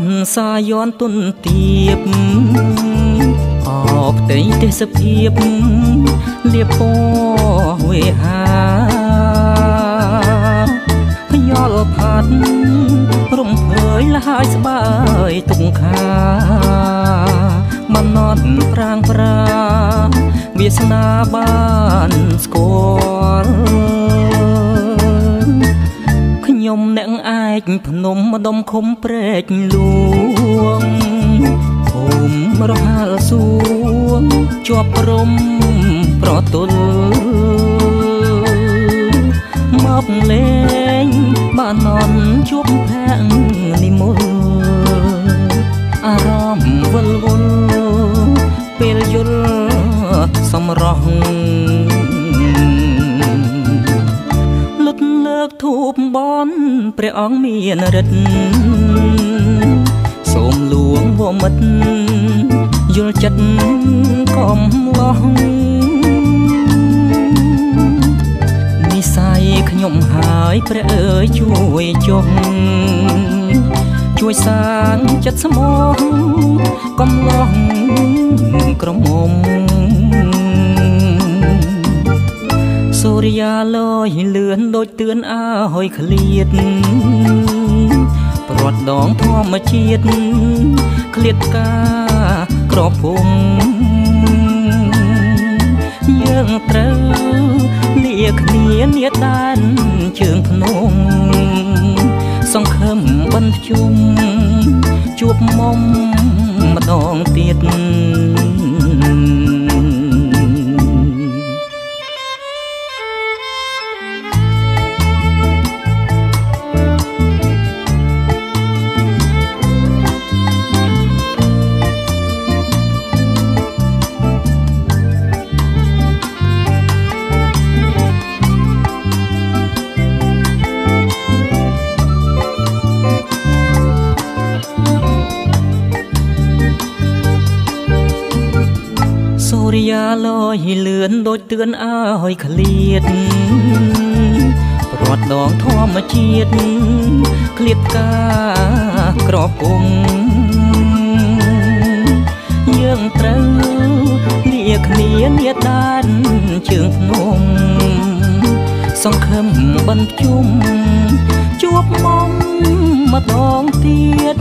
នសាយ័នទុនទៀបអបផ្ទៃទេសភាពលៀបពវេហាភយល់ផាត់រំភើយលហើយស្បើយទុកខាមិនណត់ប្រាងប្រាវាសនាបានស្គាល់ ខ្ញុំអ្នកឯកភ្នំម្ដុំខុំព្រែកលួងភូមិរហាលសួងជាប់ព្រំប្រទល់មកលេងបាននន់ជួបភ័ក្រនិមលអារម្មណ៍វល់វល់ពេលយល់សម្រ កធូបបនព្រះអង្គមានរិទ្ធសូមលួងវមិតយល់ចិត្តកំឡោះនិស័យខ្ញុំហើយព្រះអើយជួយចុះជួយសាងចិត្តស្មោះកំឡោះក្រមុំ រិយាលយលឿនដូចទឿនអើហើយឃ្លៀតព្រាត់ដងធម្មជាតិឃ្លៀតកាក្របភូមិយើងត្រូវលាគ្នានាដែនជើងភ្នំសង្ឃឹមបន្ជុំជួបមុំម្ដងទៀត យាលយលឿនដូចទឿនអើយឃ្លៀតព្រាត់ដងធម្មជាតិឃ្លៀតកាក្រពុំយើងត្រូវលាគ្នានាដានជើងភ្នំសង្ឃឹមបន្ជុំជួបមុំម្ដងទៀត